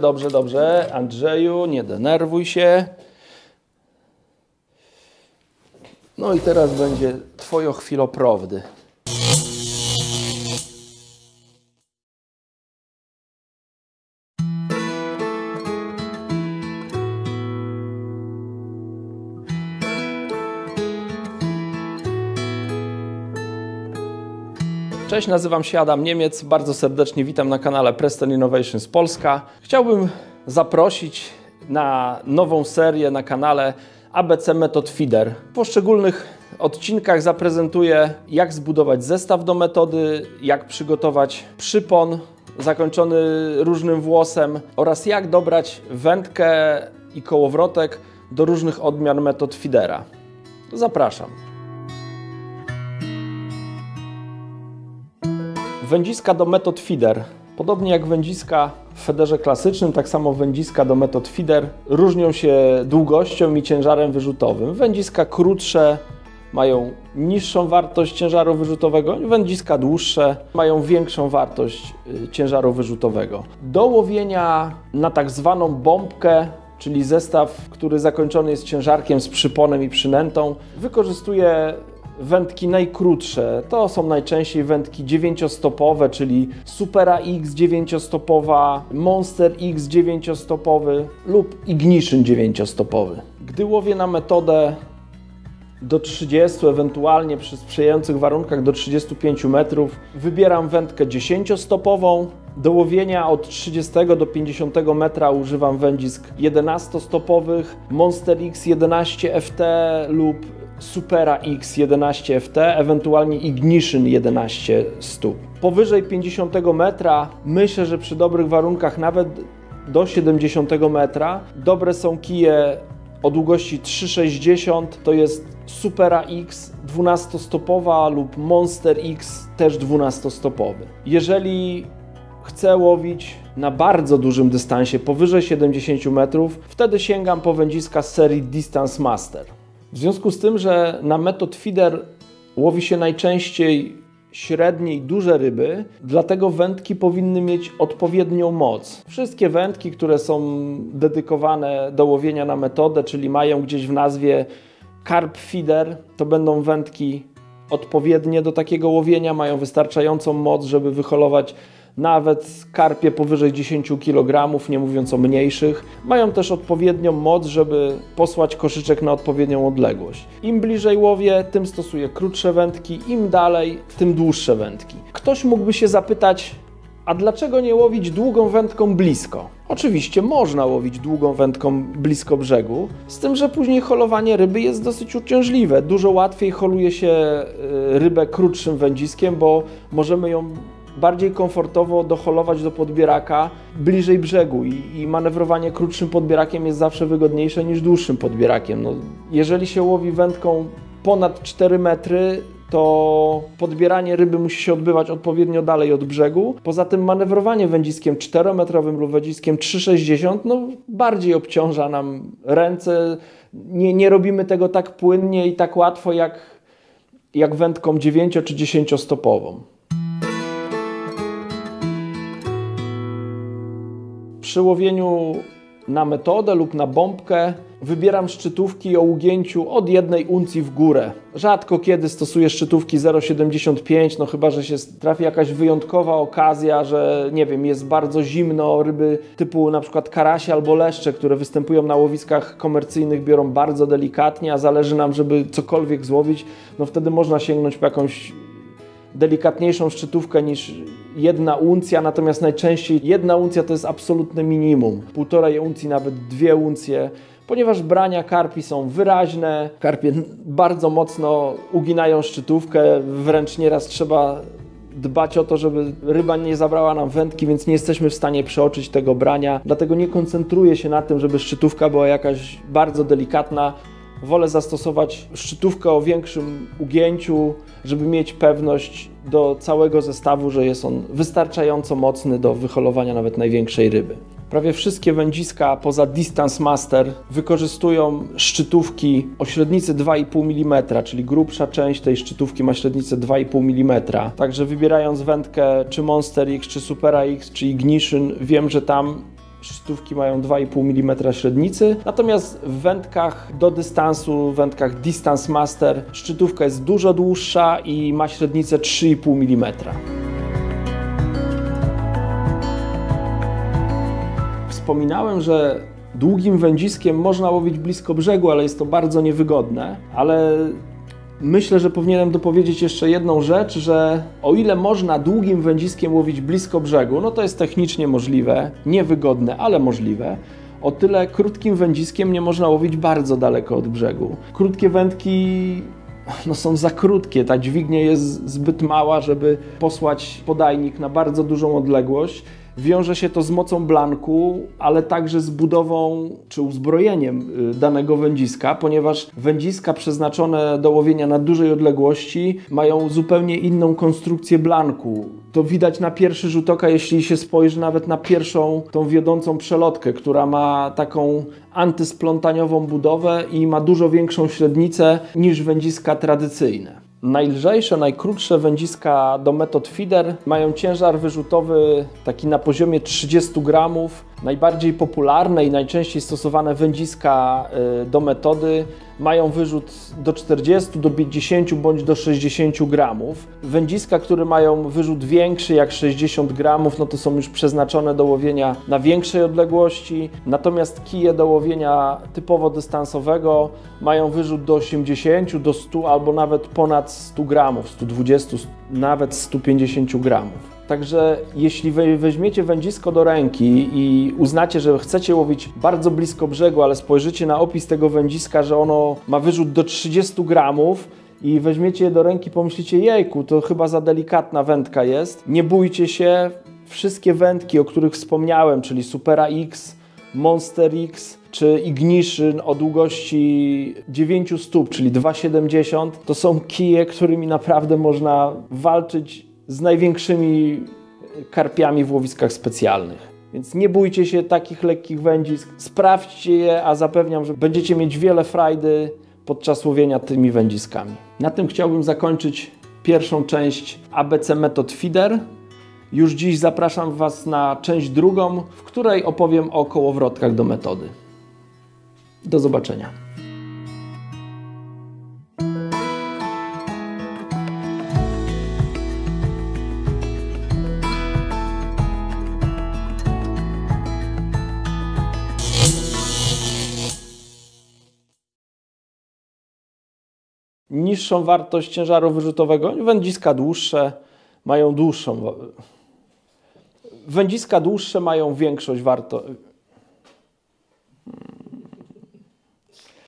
Dobrze, dobrze. Andrzeju, nie denerwuj się. No i teraz będzie twoja chwiloprawdy. Cześć, nazywam się Adam Niemiec. Bardzo serdecznie witam na kanale Preston Innovations Polska. Chciałbym zaprosić na nową serię na kanale ABC Method Feeder. W poszczególnych odcinkach zaprezentuję, jak zbudować zestaw do metody, jak przygotować przypon zakończony różnym włosem oraz jak dobrać wędkę i kołowrotek do różnych odmian metod feedera. Zapraszam. Wędziska do metod feeder. Podobnie jak wędziska w federze klasycznym, tak samo wędziska do metod feeder różnią się długością i ciężarem wyrzutowym. Wędziska krótsze mają niższą wartość ciężaru wyrzutowego, wędziska dłuższe mają większą wartość y, ciężaru wyrzutowego. Do łowienia na tak zwaną bombkę czyli zestaw, który zakończony jest ciężarkiem z przyponem i przynętą, wykorzystuje wędki najkrótsze. To są najczęściej wędki 9-stopowe, czyli Supera X 9-stopowa, Monster X 9-stopowy lub Ignition 9-stopowy. Gdy łowię na metodę do 30, ewentualnie przy sprzyjających warunkach do 35 metrów, wybieram wędkę 10-stopową. Do łowienia od 30 do 50 metra używam wędzisk 11-stopowych, Monster X 11 FT lub Supera X 11 FT, ewentualnie Ignition 11 stóp. Powyżej 50 metra myślę, że przy dobrych warunkach nawet do 70 metra dobre są kije o długości 3,60 to jest Supera X 12-stopowa lub Monster X też 12-stopowy. Jeżeli chcę łowić na bardzo dużym dystansie, powyżej 70 metrów, wtedy sięgam po wędziska z serii Distance Master. W związku z tym, że na metod feeder łowi się najczęściej średnie i duże ryby, dlatego wędki powinny mieć odpowiednią moc. Wszystkie wędki, które są dedykowane do łowienia na metodę, czyli mają gdzieś w nazwie carp feeder, to będą wędki odpowiednie do takiego łowienia, mają wystarczającą moc, żeby wyholować nawet karpie powyżej 10 kg, nie mówiąc o mniejszych. Mają też odpowiednią moc, żeby posłać koszyczek na odpowiednią odległość. Im bliżej łowię, tym stosuję krótsze wędki, im dalej, tym dłuższe wędki. Ktoś mógłby się zapytać, a dlaczego nie łowić długą wędką blisko? Oczywiście można łowić długą wędką blisko brzegu, z tym, że później holowanie ryby jest dosyć uciążliwe. Dużo łatwiej holuje się y, rybę krótszym wędziskiem, bo możemy ją bardziej komfortowo doholować do podbieraka bliżej brzegu i, i, manewrowanie krótszym podbierakiem jest zawsze wygodniejsze niż dłuższym podbierakiem. No, jeżeli się łowi wędką ponad 4 metry, to podbieranie ryby musi się odbywać odpowiednio dalej od brzegu. Poza tym manewrowanie wędziskiem 4-metrowym lub wędziskiem 3,60 no, bardziej obciąża nam ręce. Nie, nie robimy tego tak płynnie i tak łatwo jak, jak wędką 9 czy 10 stopową. Przy łowieniu na metodę lub na bombkę wybieram szczytówki o ugięciu od jednej uncji w górę. Rzadko kiedy stosuję szczytówki 0,75, no chyba, że się trafi jakaś wyjątkowa okazja, że nie wiem, jest bardzo zimno, ryby typu na przykład karasie albo leszcze, które występują na łowiskach komercyjnych biorą bardzo delikatnie, a zależy nam, żeby cokolwiek złowić, no wtedy można sięgnąć po jakąś delikatniejszą szczytówkę niż jedna uncja, natomiast najczęściej jedna uncja to jest absolutne minimum. Półtorej uncji, nawet dwie uncje, ponieważ brania karpi są wyraźne, karpie bardzo mocno uginają szczytówkę, wręcz nieraz trzeba dbać o to, żeby ryba nie zabrała nam wędki, więc nie jesteśmy w stanie przeoczyć tego brania. Dlatego nie koncentruję się na tym, żeby szczytówka była jakaś bardzo delikatna. Wolę zastosować szczytówkę o większym ugięciu, żeby mieć pewność do całego zestawu, że jest on wystarczająco mocny do wyholowania nawet największej ryby. Prawie wszystkie wędziska poza Distance Master wykorzystują szczytówki o średnicy 2,5 mm, czyli grubsza część tej szczytówki ma średnicę 2,5 mm. Także wybierając wędkę czy Monster X, czy Supera X, czy Ignition, wiem, że tam szczytówki mają 2,5 mm średnicy, natomiast w wędkach do dystansu, w wędkach Distance Master, szczytówka jest dużo dłuższa i ma średnicę 3,5 mm. Wspominałem, że długim wędziskiem można łowić blisko brzegu, ale jest to bardzo niewygodne, ale Myślę, że powinienem dopowiedzieć jeszcze jedną rzecz, że o ile można długim wędziskiem łowić blisko brzegu, no to jest technicznie możliwe, niewygodne, ale możliwe. O tyle krótkim wędziskiem nie można łowić bardzo daleko od brzegu. Krótkie wędki no, są za krótkie, ta dźwignia jest zbyt mała, żeby posłać podajnik na bardzo dużą odległość. Wiąże się to z mocą blanku, ale także z budową czy uzbrojeniem y, danego wędziska, ponieważ wędziska przeznaczone do łowienia na dużej odległości mają zupełnie inną konstrukcję blanku. To widać na pierwszy rzut oka, jeśli się spojrzy nawet na pierwszą, tą wiodącą przelotkę, która ma taką antysplątaniową budowę i ma dużo większą średnicę niż wędziska tradycyjne. Najlżejsze, najkrótsze wędziska do metod feeder mają ciężar wyrzutowy taki na poziomie 30 gramów. Najbardziej popularne i najczęściej stosowane wędziska y, do metody mają wyrzut do 40, do 50 bądź do 60 gramów. Wędziska, które mają wyrzut większy jak 60 gramów, no to są już przeznaczone do łowienia na większej odległości. Natomiast kije do łowienia typowo dystansowego mają wyrzut do 80, do 100 albo nawet ponad 100 gramów, 120, nawet 150 gramów. Także jeśli weźmiecie wędzisko do ręki i uznacie, że chcecie łowić bardzo blisko brzegu, ale spojrzycie na opis tego wędziska, że ono ma wyrzut do 30 gramów, i weźmiecie je do ręki, pomyślicie, jejku, to chyba za delikatna wędka jest. Nie bójcie się, wszystkie wędki, o których wspomniałem, czyli Supera X, Monster X czy Ignition o długości 9 stóp, czyli 2,70, to są kije, którymi naprawdę można walczyć z największymi karpiami w łowiskach specjalnych. Więc nie bójcie się takich lekkich wędzisk, sprawdźcie je, a zapewniam, że będziecie mieć wiele frajdy podczas łowienia tymi wędziskami. Na tym chciałbym zakończyć pierwszą część ABC Method Feeder. Już dziś zapraszam Was na część drugą, w której opowiem o kołowrotkach do metody. Do zobaczenia. Niższą wartość ciężaru wyrzutowego. Wędziska dłuższe mają dłuższą. Wędziska dłuższe mają większość warto,